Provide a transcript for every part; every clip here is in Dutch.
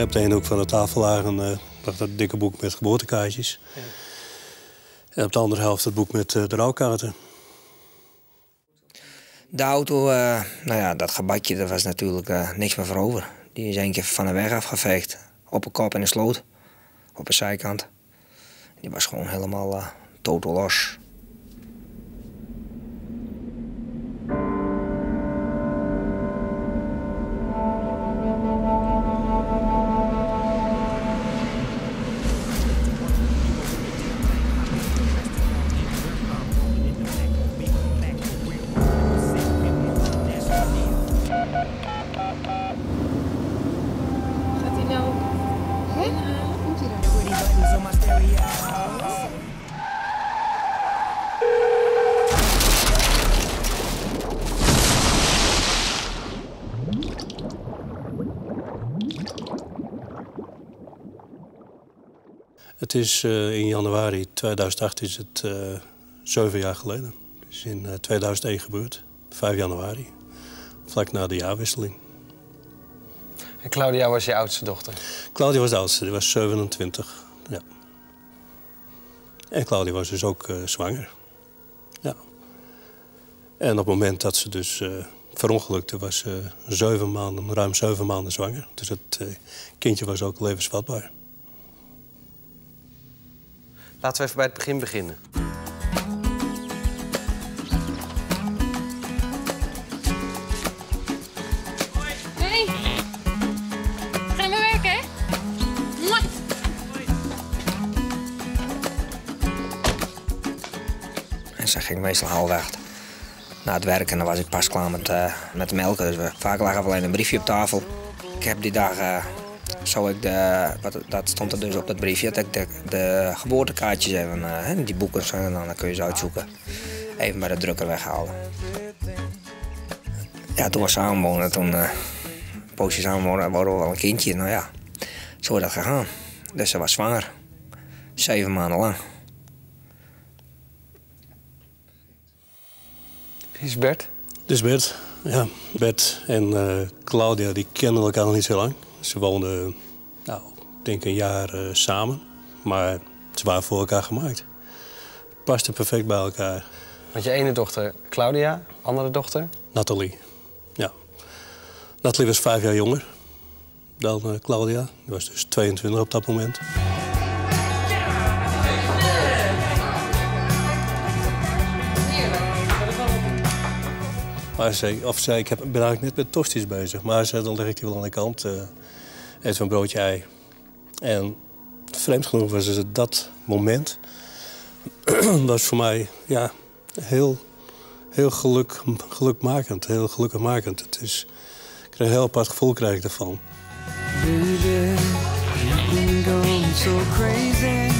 En op de ene hoek van de tafel lagen uh, dat dikke boek met geboortekaartjes. Ja. En op de andere helft het boek met uh, de rouwkaarten. De auto, uh, nou ja, dat gebadje, daar was natuurlijk niks meer voor over. Die is een keer van de weg afgeveegd. Op een kop in een sloot. Op een zijkant. Die was gewoon helemaal totaal los. Het is uh, in januari 2008 is het uh, zeven jaar geleden. Het is in uh, 2001 gebeurd, 5 januari, vlak na de jaarwisseling. En Claudia was je oudste dochter? Claudia was de oudste, die was 27. Ja. En Claudia was dus ook zwanger. Ja. En op het moment dat ze dus verongelukte, was ze zeven maanden, ruim zeven maanden zwanger. Dus het kindje was ook levensvatbaar. Laten we even bij het begin beginnen. Hey. Gaan we werken, hè? Mwah. En ze ging meestal halfweg na het werken. En dan was ik pas klaar met, uh, met melken. Dus we, vaak lag er alleen een briefje op tafel. Ik heb die dag uh, zo ik de, wat, dat stond er dus op dat briefje, dat ik de, de geboortekaartjes even, uh, die boeken, en dan kun je ze uitzoeken. Even bij de drukker weghalen. Ja, toen we samenwonen, toen uh, een poosje samenwonen, hadden we wel een kindje. Nou ja, zo is dat gegaan. Dus ze was zwanger. Zeven maanden lang. Is Bert? Dit is Bert, ja. Bert en uh, Claudia die kennen elkaar nog niet zo lang. Ze woonden, nou, ik denk een jaar uh, samen. Maar ze waren voor elkaar gemaakt. Pasten perfect bij elkaar. Want je ene dochter Claudia, andere dochter? Nathalie, ja. Nathalie was vijf jaar jonger dan uh, Claudia. Die was dus 22 op dat moment. Maar ze, of zei, ik heb, ben eigenlijk net met tosties bezig. Maar ze, dan leg ik die wel aan de kant. Uh, even een broodje ei. En vreemd genoeg was het dat moment... was voor mij ja, heel, heel geluk, gelukmakend, heel gelukkigmakend. Het is, ik krijg een heel apart gevoel krijg ik ervan. So crazy.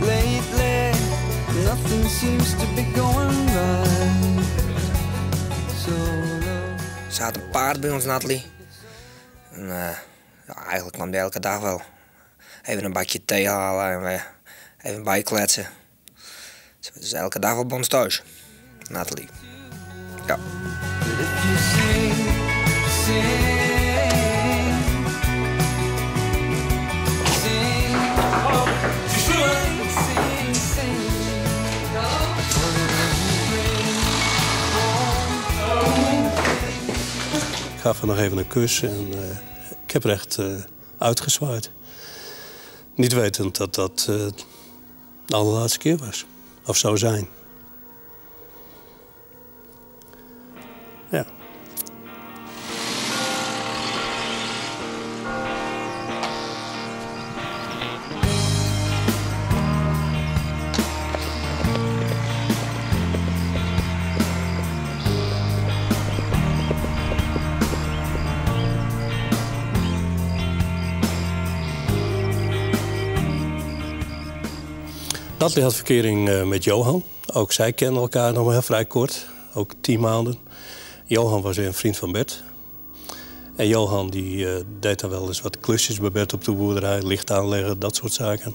Lately, nothing seems to be going right. Ze had een paard bij ons, Natalie. En, uh, ja, eigenlijk kwam die elke dag wel. Even een bakje thee halen en even bijkletsen. Ze dus elke dag wel bij ons thuis. Ja. Gaf haar nog even een kus en uh, ik heb er echt uh, uitgezwaaid. Niet wetend dat dat uh, de allerlaatste keer was. Of zou zijn. Ja. Natalie had verkering uh, met Johan. Ook zij kennen elkaar nog maar vrij kort. Ook tien maanden. Johan was weer een vriend van Bert. En Johan die, uh, deed dan wel eens wat klusjes bij Bert op de boerderij. Licht aanleggen, dat soort zaken.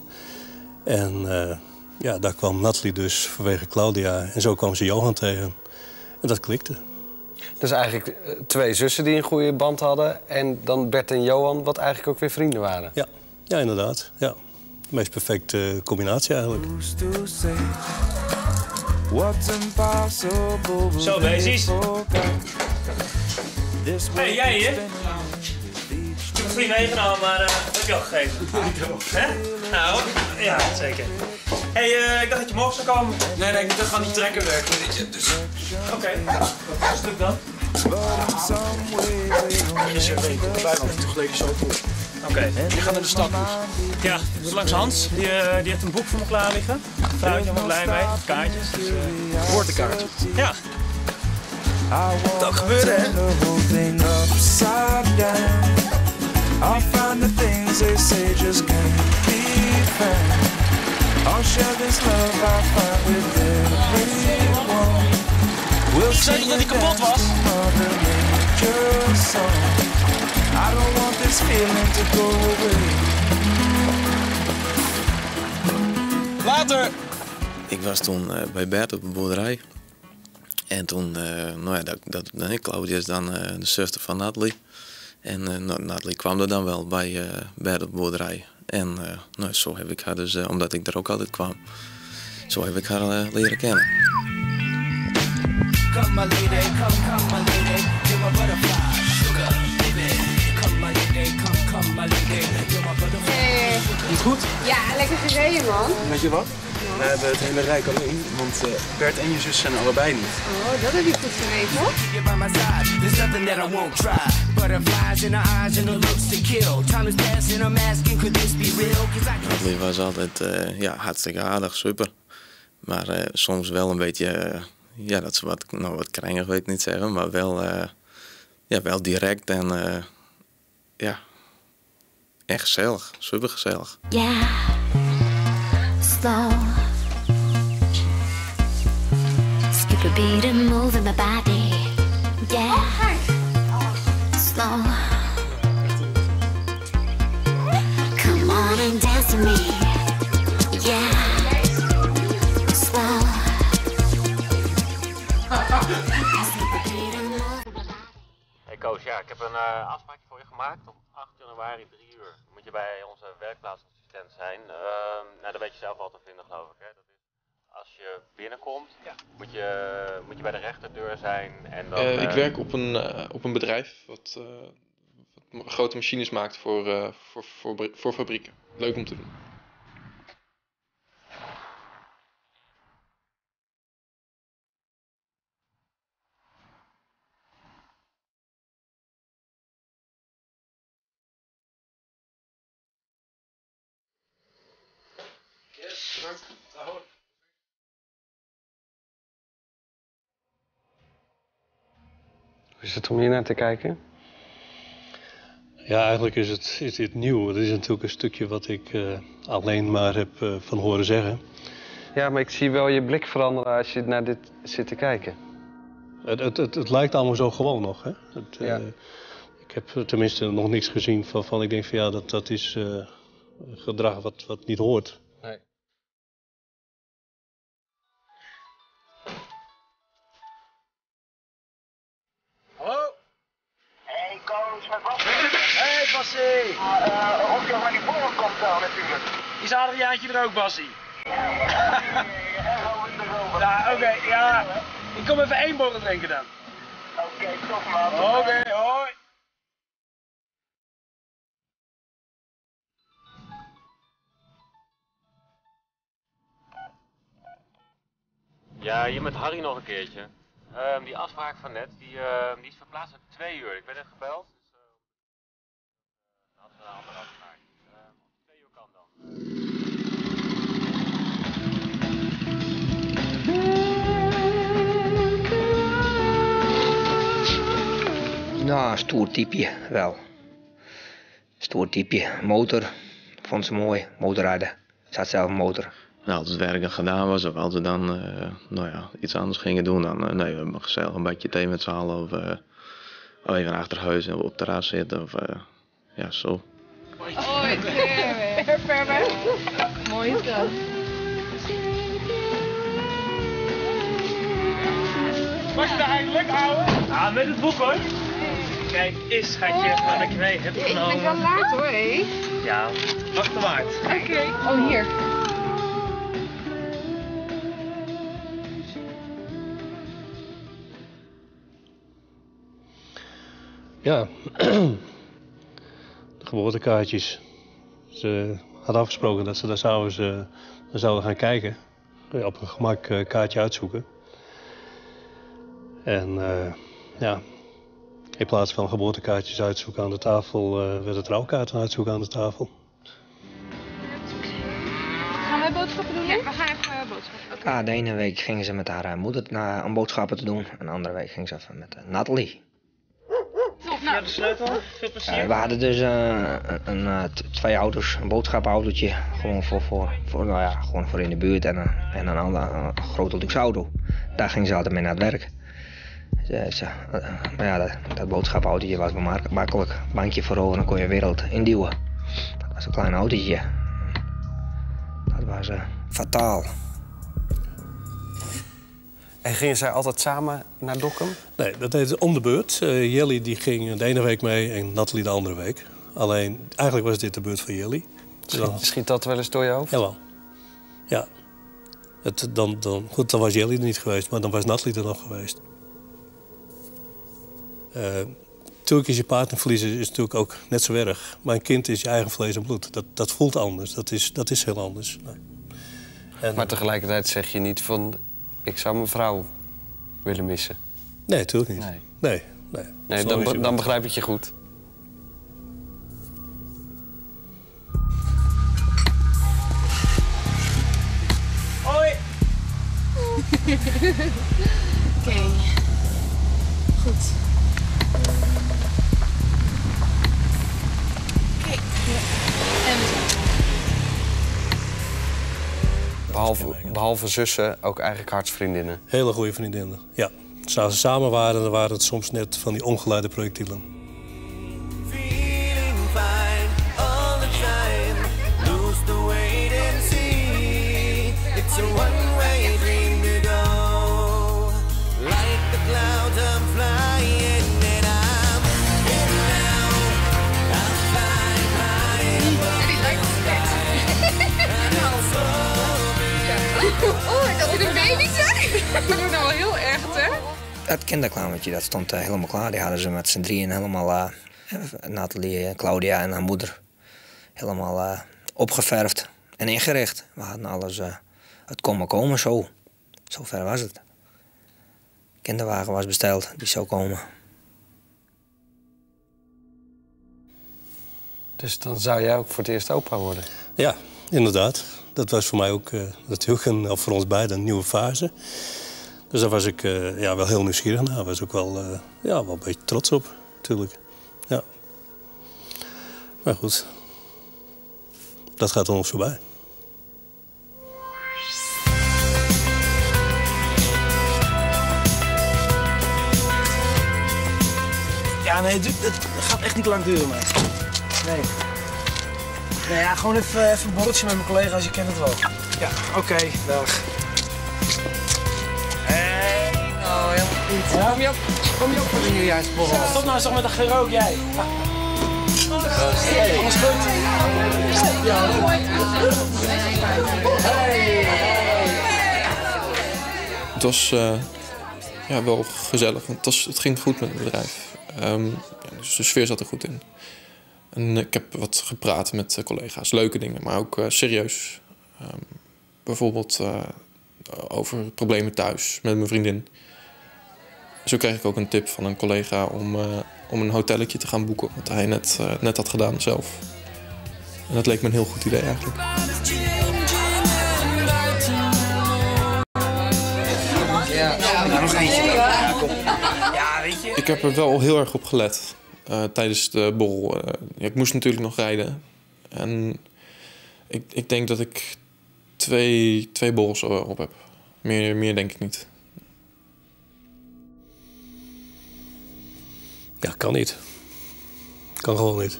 En uh, ja, daar kwam Natalie dus vanwege Claudia. En zo kwam ze Johan tegen. En dat klikte. Dus eigenlijk eh, twee zussen die een goede band hadden. En dan Bert en Johan, wat eigenlijk ook weer vrienden waren. Ja, ja inderdaad. Ja. De meest perfecte combinatie eigenlijk. Zo, beestjes. Hé, jij hier? Ik heb een vriend meegenomen, maar eh, heb je al gegeven? Hè? Nou, ja, zeker. Hé, hey, eh, ik dacht dat je morgen zou komen. Nee, nee, ik moet gaan die trekker werken. je, Dus... Oké, wat is het stuk dan? Is er week, de buik toch lekker zo vol. Oké. Je gaat naar de stad dus. Ja, dus langs Hans. Die, eh, die heeft een boek voor me klaar liggen. Daar ben ik helemaal blij mee. Kaartjes. Dus, eh, Geboortekaart. ja. Dat gebeurde, hè? I'll find the things they say just can't be found. I'll share this love I find with everyone. We'll dat hij kapot was? Mother Nature's song. I don't want this feeling to go away. Later! Ik was toen eh, bij Bert op een boerderij. En toen, eh, nou ja, dat, dat, dan ik, Claudia is dan eh, de zuster van Natalie. En eh, nou, Natalie kwam er dan wel bij eh, Bert op de boerderij. En eh, nou, zo heb ik haar dus, eh, omdat ik er ook altijd kwam, zo heb ik haar eh, leren kennen. Come my lady, come, come my lady, goed? Ja, lekker gereden, man. Weet je wat? We hebben het hele rijk alleen, want eh, Bert en je zus zijn allebei niet. Oh, dat heb je goed geregeld. I Natalie was altijd eh, ja, hartstikke aardig, super. Maar eh, soms wel een beetje, ja, dat ze wat, nou, wat krijgig weet ik niet zeggen, maar wel, eh, ja, wel direct en eh, ja, echt gezellig, super gezellig. Yeah, slow. Skip a beat and move in my body. Yeah, slow. Come on and dance to me. Yeah, slow. Hey Koos, ja, ik heb een eh, afspraakje voor je gemaakt. Op 8 januari 3 uur moet je bij onze werkplaatsassistent zijn. Ehm, nou, dat weet je zelf al te vinden, geloof ik. Hè? Dat is, als je binnenkomt, moet, je, moet je bij de rechterdeur zijn. En dan, Eh, ik eh, werk op een, eh, op een bedrijf wat, eh, wat grote machines maakt voor, eh, voor, voor, voor fabrieken. Leuk om te doen. Hoe is het om hier naar te kijken? Ja, eigenlijk is het, is dit nieuw. Het is natuurlijk een stukje wat ik eh, alleen maar heb eh, van horen zeggen. Ja, maar ik zie wel je blik veranderen als je naar dit zit te kijken. Het, het, het, het lijkt allemaal zo gewoon nog. Hè? Het, eh, ik heb tenminste nog niks gezien van, van ik denk van ja, dat, dat is eh, gedrag wat, wat niet hoort. Is Adriaantje er ook, Bassie? Ja, oké, ja. Ik kom even één borrel drinken dan. Oké, top man. Oké, hoi. Ja, hier met Harry nog een keertje. Ehm, die afspraak van net, die, ehm, die is verplaatst naar twee uur. Ik ben net gebeld. Dus, eh, hadden we een andere afspraak. Ehm, om twee uur kan dan. Nou, stoer typeje wel. Stoer typeje. Motor, vond ze mooi. Motorrijden. Ze had zelf een motor. Nou, als het werk gedaan was of als we dan eh, nou ja, iets anders gingen doen, dan eh, nee, we hebben gezellig een beetje thee met z'n allen of, of even achter huis op het terras zitten of eh, ja, zo. Hoi, ver. Mooi is dat. Was je er eindelijk, ouwe? Ja, met het boek hoor. Kijk, is schatje, wat ik je mee heb Ik ben genomen. wel laat hoor, hé. Ja, achterwaarts. Oké. Oh, hier. Ja, de geboortekaartjes. Ze had afgesproken dat ze daar s'avonds eh zouden gaan kijken. Op een gemak eh, kaartje uitzoeken. En eh, ja, in plaats van geboortekaartjes uitzoeken aan de tafel, eh werd het trouwkaarten uitzoeken aan de tafel. Gaan wij boodschappen doen? Ja, we gaan even boodschappen. Ja, de ene week gingen ze met haar moeder naar, om boodschappen te doen. En de andere week ging ze even met eh, Ja, de sleutel. Veel plezier. Ja, we hadden dus eh, een, een, eh, twee auto's, een boodschappenautootje. Gewoon voor, voor, voor, nou ja, gewoon voor in de buurt en een, en een, ander, een grote luxe auto. Daar ging ze altijd mee naar het werk. Ze, eh, maar ja, dat, dat boodschappenautootje was wel mak- makkelijk. Bankje voorover, dan kon je de wereld induwen. Dat was een klein autootje. Dat was fataal. En gingen zij altijd samen naar Dokkum? Nee, dat deed het om de beurt. Eh, Jelly die ging de ene week mee en Nathalie de andere week. Alleen, eigenlijk was dit de beurt van Jelly. Schiet, schiet dat wel eens door je hoofd? Jawel. Ja. Het, dan, dan, goed, dan was Jelly er niet geweest, maar dan was Nathalie er nog geweest. Eh natuurlijk is je partner verliezen is natuurlijk ook net zo erg. Maar een kind is je eigen vlees en bloed. Dat, dat voelt anders. Dat is, dat is heel anders. Nee. En, Maar tegelijkertijd zeg je niet van... ik zou mijn vrouw willen missen. nee, natuurlijk niet. Nee. Nee, nee. Dan, be- dan begrijp ik je goed. Hoi. Oké. Behalve, behalve zussen ook eigenlijk hartsvriendinnen. Hele goede vriendinnen, ja. Als ze samen waren, dan waren het soms net van die ongeleide projectielen. Dat wordt nou heel erg, hè? Het kinderkamertje dat stond eh, helemaal klaar. Die hadden ze met z'n drieën helemaal, eh, Nathalie, eh, Claudia en haar moeder, helemaal eh, opgeverfd en ingericht. We hadden alles, eh, het kon maar komen zo. Zo ver was het. Kinderwagen was besteld, die zou komen. Dus dan zou jij ook voor het eerst opa worden. Ja, inderdaad. Dat was voor mij ook eh, natuurlijk een, of voor ons beiden een nieuwe fase. Dus daar was ik eh, ja, wel heel nieuwsgierig naar. was ook wel, eh, ja, wel een beetje trots op, natuurlijk. Ja. Maar goed, dat gaat ons voorbij. Ja, nee, het, gaat echt niet lang duren, man. Nee. Nee, ja, gewoon even, even een borreltje met mijn collega's, je kent het wel. Ja, oké, dag. Kom je op, kom je op voor de nieuwjaarsborrel? Stop nou eens toch met een gerook, jij. Hey, alles goed? Ja, Het was eh, ja, wel gezellig, want het, was, het ging goed met het bedrijf. Ehm, ja, dus de sfeer zat er goed in. En ik heb wat gepraat met collega's, leuke dingen, maar ook eh, serieus. Ehm, bijvoorbeeld eh, over problemen thuis met mijn vriendin. Zo kreeg ik ook een tip van een collega om, eh, om een hotelletje te gaan boeken, wat hij net, eh, net had gedaan zelf. En dat leek me een heel goed idee eigenlijk. Ja, nog eentje. Ja, kom. Ja, weet je. Ik heb er wel heel erg op gelet eh, tijdens de borrel. Ja, ik moest natuurlijk nog rijden. En ik, ik denk dat ik twee, twee borrels op heb. Meer, meer denk ik niet. Ja, kan niet. Kan gewoon niet.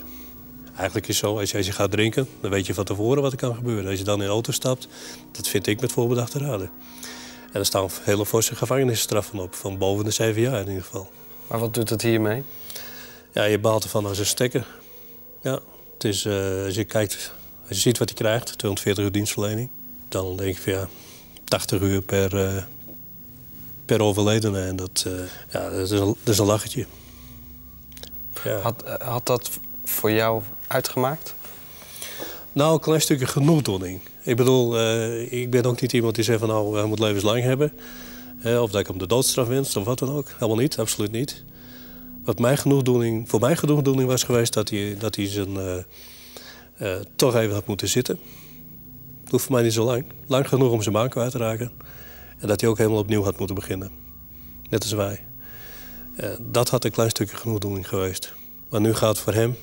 Eigenlijk is het zo, als je, als je gaat drinken, dan weet je van tevoren wat er kan gebeuren. Als je dan in de auto stapt, dat vind ik met voorbedachte raden. En er staan hele forse gevangenisstraffen op, van boven de zeven jaar in ieder geval. Maar wat doet het hiermee? Ja, je baalt ervan als een stekker. Ja, het is, eh, als je kijkt, als je ziet wat hij krijgt, 240 uur dienstverlening, dan denk je van ja, 80 uur per, eh, per overledene. En dat, eh, ja, dat, is een, dat is een lachertje. Ja. Had, eh, had dat voor jou uitgemaakt? Nou, een klein stukje genoegdoening. Ik bedoel, eh, ik ben ook niet iemand die zegt van nou, hij moet levenslang hebben. Eh, of dat ik hem de doodstraf wens of wat dan ook. Helemaal niet, absoluut niet. Wat mijn genoegdoening, voor mij genoegdoening was geweest dat hij, dat hij zijn, toch even had moeten zitten. Het hoeft voor mij niet zo lang. Lang genoeg om zijn baan kwijt te raken. En dat hij ook helemaal opnieuw had moeten beginnen. Net als wij. Eh, dat had een klein stukje genoegdoening geweest. Maar nu gaat het voor hem,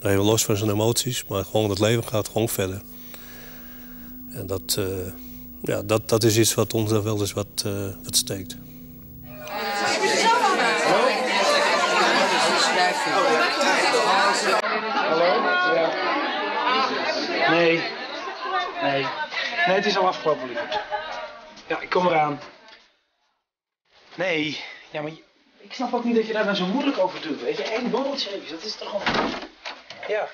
even los van zijn emoties, maar gewoon het leven gaat gewoon verder. En dat, eh, ja, dat, dat is iets wat ons dan wel eens wat, eh, wat steekt. Nee. Nee. Nee, het is al afgelopen. Ja, ik kom eraan. Nee. Ja, maar ik snap ook niet dat je daar dan zo moeilijk over doet. Weet je, één borreltje even, dat is toch gewoon... Ja.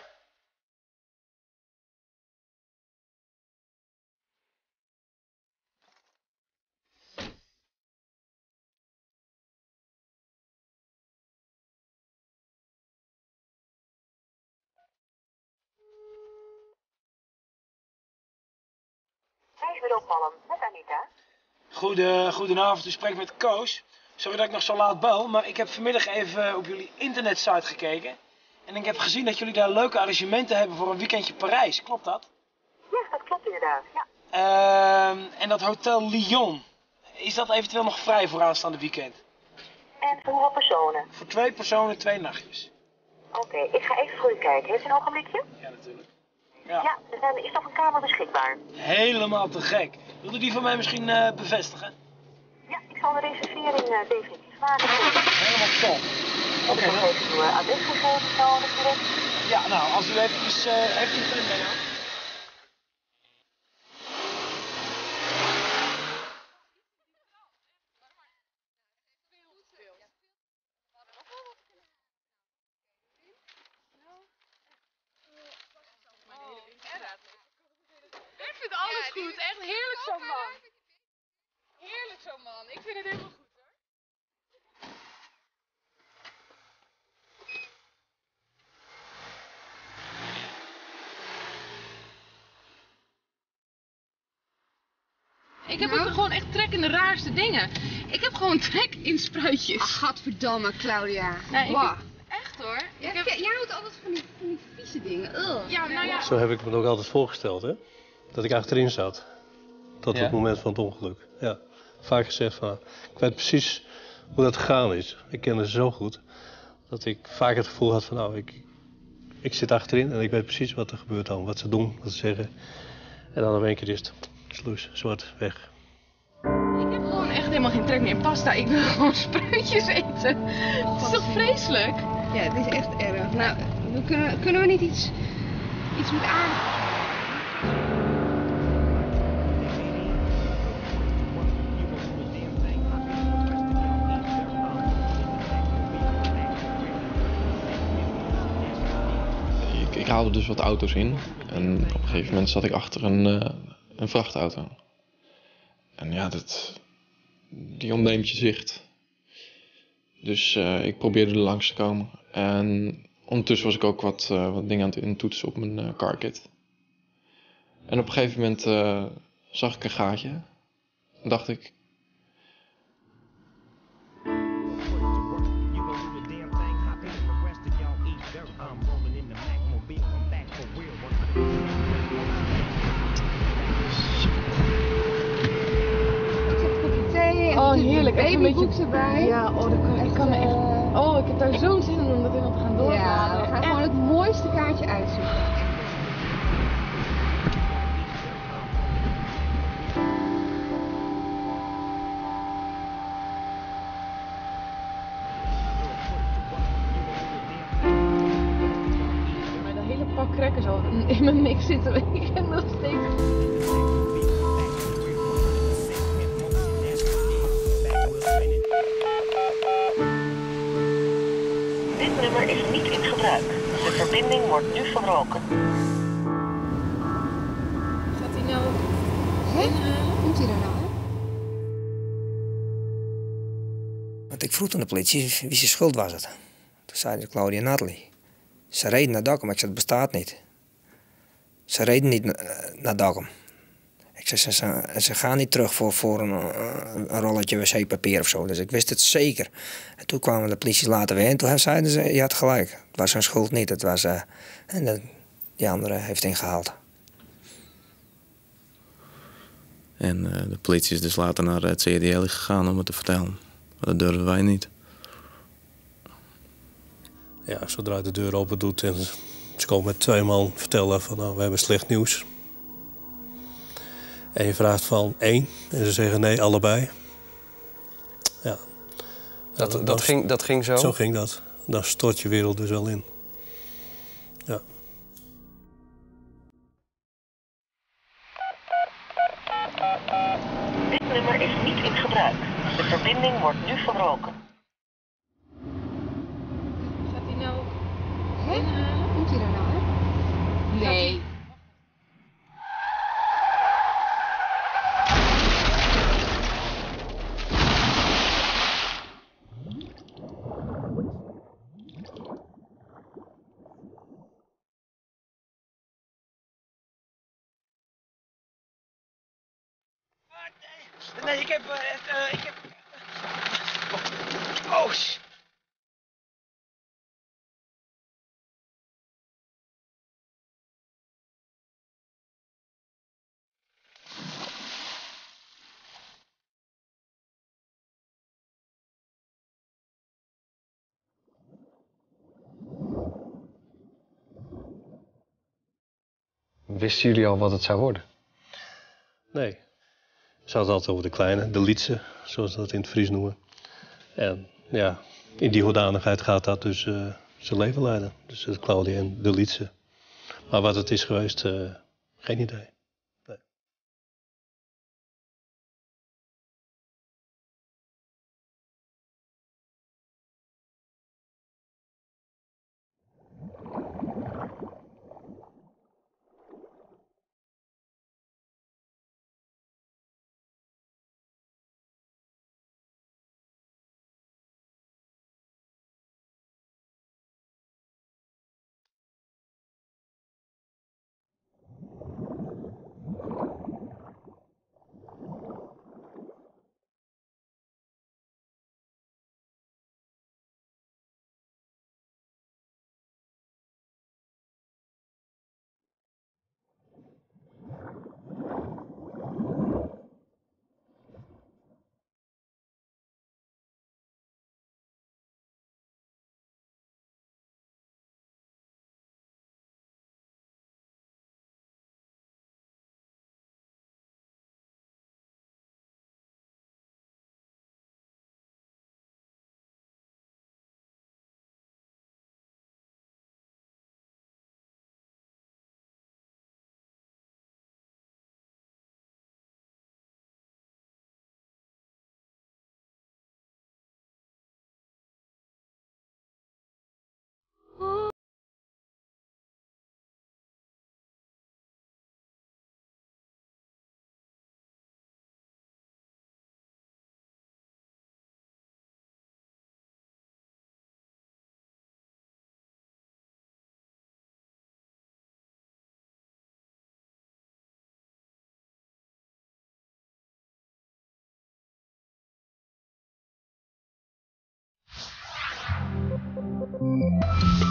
Wees weer opvallen met Anita. Goede, goedenavond, u spreekt met Koos. Sorry dat ik nog zo laat bel, maar ik heb vanmiddag even op jullie internetsite gekeken. En ik heb gezien dat jullie daar leuke arrangementen hebben voor een weekendje Parijs. Klopt dat? Ja, dat klopt inderdaad. Ja. Ehm, en dat Hotel Lyon. Is dat eventueel nog vrij voor aanstaande weekend? En voor hoeveel personen? Voor twee personen, twee nachtjes. Oké, ik ga even voor u kijken. Heeft u een ogenblikje? Ja, natuurlijk. Ja, er is nog een kamer beschikbaar. Helemaal te gek. Wilt u die voor mij misschien eh, bevestigen? Zal de reservering eh, definitief maken. Helemaal top. Oké. Ik heb even uw eh, adresgegevens nodig direct. Ja, nou, als u eventjes, eh heeft u een pen bij jou? Ik vind alles goed. Echt heerlijk zo man. Heerlijk zo man. Ik vind het helemaal goed hoor. Ik heb ook gewoon echt trek in de raarste dingen. Ik heb gewoon trek in spruitjes. Ach, gadverdamme, Claudia. Nee. Echt hoor. Ja, ik heb... jij- houdt altijd van die, van die vieze dingen. Ugh. Ja, nou ja. Zo heb ik me het ook altijd voorgesteld, hè? Dat ik achterin zat. Tot Ja. het moment van het ongeluk. Ja. Vaak gezegd van, ik weet precies hoe dat gegaan is. Ik ken ze zo goed. Dat ik vaak het gevoel had van, nou, ik, ik zit achterin en ik weet precies wat er gebeurt dan. Wat ze doen, wat ze zeggen. En dan in één keer is het sloes, zwart, weg. Ik heb gewoon echt helemaal geen trek meer in pasta. Ik wil gewoon spruitjes eten. Het is toch vreselijk? Ja, het is echt erg. Nou, we kunnen, kunnen we niet iets, iets met aan... Ik, ik haalde dus wat auto's in. En op een gegeven moment zat ik achter een, eh, een vrachtauto. En ja, dat, die ontneemt je zicht. Dus eh, ik probeerde er langs te komen. En ondertussen was ik ook wat, eh, wat dingen aan het intoetsen op mijn eh, carkit. En op een gegeven moment zag ik een gaatje. En dacht ik, heerlijk. Babyboek beetje- erbij. Ja, oh, dat kan, ik kan me echt... Oh, ik heb daar zo'n zin in om dat helemaal te gaan doorgaan. Ja, we gaan gewoon het mooiste kaartje uitzoeken. Maar dat hele pak crackers al in mijn mix zitten, ik nog steeds. Dit nummer is niet in gebruik. De verbinding wordt nu verbroken. Gaat hij nou inhalen? Moet hij er nou? Want ik vroeg aan de politie wie zijn schuld was het. Toen zei ze Claudia Natalie. Ze reden naar Dokkum, ik zei het bestaat niet. Ze reden niet na- naar Dokkum. Ze, ze, ze gaan niet terug voor, voor een, eh, een rolletje wc-papier of zo. Dus ik wist het zeker. En toen kwamen de politie later weer en toen zeiden ze, je had gelijk. Het was zijn schuld niet, het was... eh, en de, die andere heeft ingehaald. En eh, de politie is dus later naar het CDL gegaan om het te vertellen. Maar dat durven wij niet. Ja, zodra de deur open doet en ze komen met twee man vertellen van nou, we hebben slecht nieuws. En je vraagt van één en ze zeggen nee, allebei. Ja. Dat, dat, ging, dat ging zo? Zo ging dat. Dan stort je wereld dus wel in. Ja. Dit nummer is niet in gebruik. De verbinding wordt nu verbroken. Gaat hij nou inhalen? Moet hij er nou, hè? Nee. Nee, ik heb... eh, eh, ik heb... Oh, sh- Wisten jullie al wat het zou worden? Nee. Ze hadden het altijd over de kleine, de Lietse, zoals ze dat in het Fries noemen. En ja, in die hoedanigheid gaat dat dus eh, zijn leven leiden. Dus het Claudia en de Lietse. Maar wat het is geweest, eh, geen idee. Música